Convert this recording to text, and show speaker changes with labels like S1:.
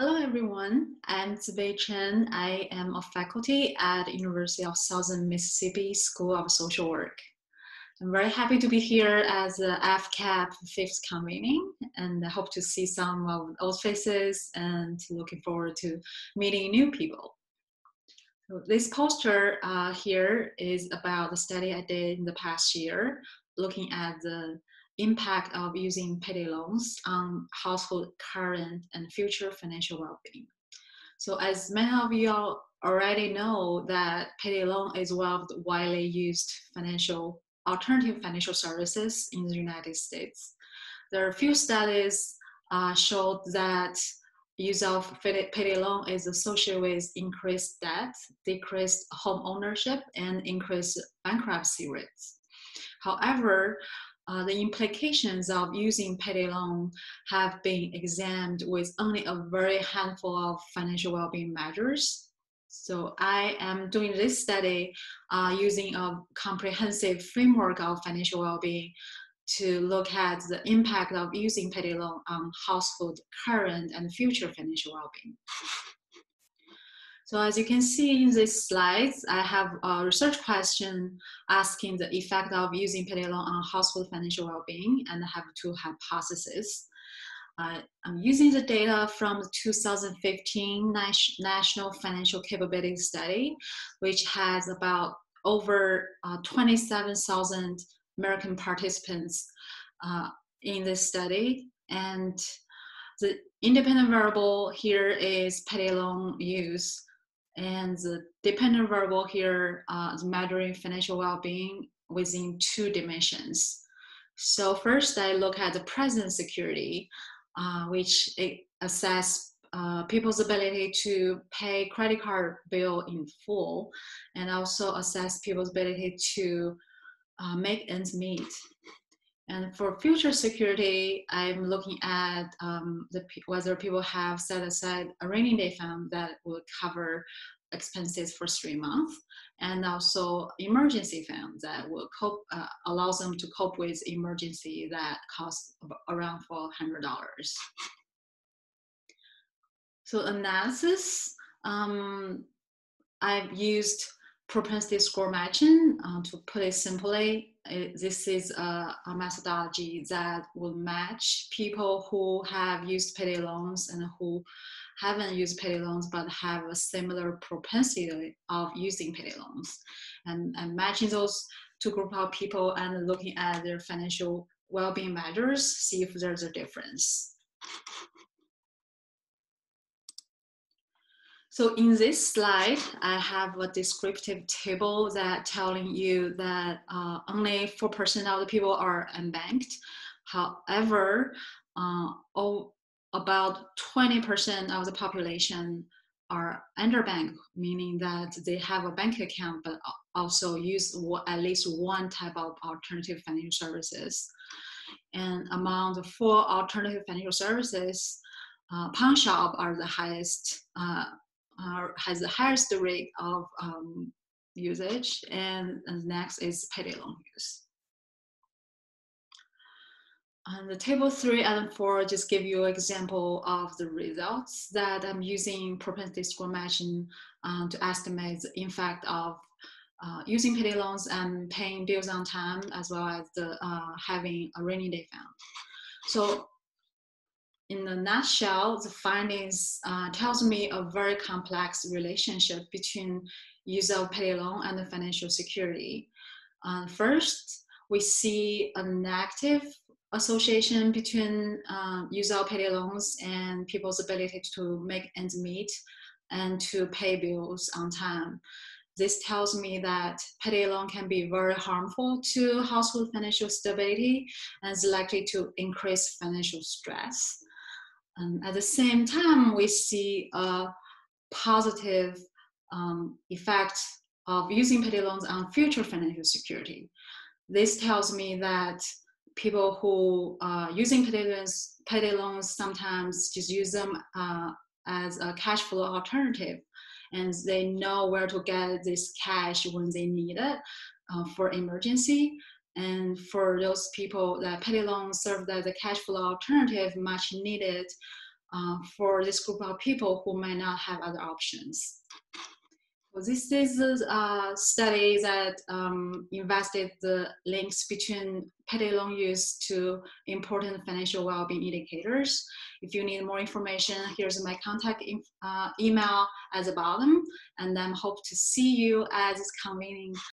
S1: Hello, everyone. I'm Zibei Chen. I am a faculty at University of Southern Mississippi School of Social Work. I'm very happy to be here as the FCAB fifth convening, and I hope to see some of old faces and looking forward to meeting new people. So this poster uh, here is about the study I did in the past year, looking at the impact of using payday loans on household current and future financial well-being. So as many of you already know that payday loan is one of the widely used financial alternative financial services in the United States. There are a few studies uh, showed that use of payday loan is associated with increased debt, decreased home ownership, and increased bankruptcy rates. However, uh, the implications of using payday loan have been examined with only a very handful of financial well-being measures. So I am doing this study uh, using a comprehensive framework of financial well-being to look at the impact of using payday loan on household current and future financial well-being. So as you can see in these slides, I have a research question asking the effect of using payday loan on household financial well-being, and I have two hypotheses. Uh, I'm using the data from the 2015 National Financial Capability Study, which has about over uh, 27,000 American participants uh, in this study. And the independent variable here is payday loan use. And the dependent variable here uh, is measuring financial well-being within two dimensions. So first, I look at the present security, uh, which assess uh, people's ability to pay credit card bill in full, and also assess people's ability to uh, make ends meet. And for future security, I'm looking at um, the, whether people have set aside a rainy day fund that will cover expenses for three months, and also emergency fund that will cope, uh, allows them to cope with emergency that costs around $400. So analysis, um, I've used propensity score matching. Uh, to put it simply, Uh, this is a, a, methodology that will match people who have used payday loans and who haven't used payday loans but have a similar propensity of using payday loans. And, and matching those two group of people and looking at their financial well-being measures, see if there's a difference. So in this slide, I have a descriptive table that telling you that uh, only 4% of the people are unbanked. However, uh, all, about 20% of the population are underbanked, meaning that they have a bank account but also use at least one type of alternative financial services. And among the four alternative financial services, uh, pawn shop are the highest uh, uh, has the highest rate of um, usage, and, and next is payday loan use. And the table three and four just give you an example of the results that I'm using propensity score matching um, to estimate the impact of uh, using payday loans and paying bills on time, as well as the, uh, having a rainy day fund. So in a nutshell, the findings uh, tells me a very complex relationship between use of payday loan and the financial security. Uh, first, we see a negative association between uh, use of payday loans and people's ability to make ends meet and to pay bills on time. This tells me that payday loan can be very harmful to household financial stability and is likely to increase financial stress. Um, at the same time, we see a positive um, effect of using payday loans on future financial security. This tells me that people who are using payday loans, payday loans sometimes just use them uh, as a cash flow alternative and they know where to get this cash when they need it uh, for emergency and for those people that payday loans serve as a cash flow alternative, much needed uh, for this group of people who might not have other options. So this is a uh, study that um, invested the links between payday loan use to important financial well-being indicators. If you need more information, here's my contact uh, email at the bottom, and then hope to see you at this convening